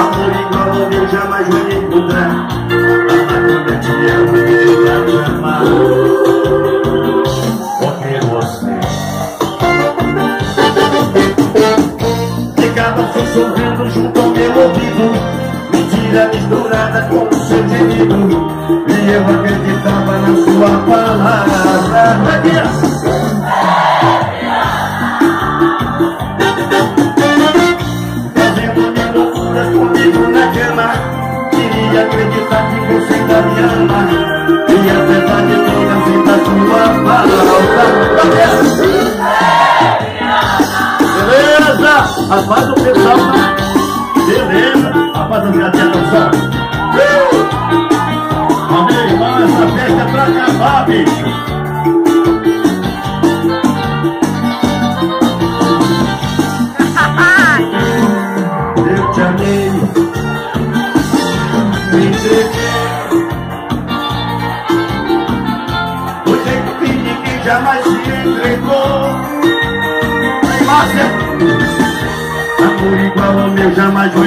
Amor igual meu jamais vou encontrar Amar como te amo e eu pra te amar? Porque você Ficava sussurrando junto ao meu ouvido. Mentira misturada com o seu gemido. E eu acreditava na sua palavra acreditar que você ainda me ama E apesar de toda sinta sua falta Beleza? Rapaz, o pessoal tá... Beleza? Rapaziada, atenção Vamos irmão, essa festa é pra acabar, bicho jamais se entregou. Márcia Amor igual ao meu jamais vou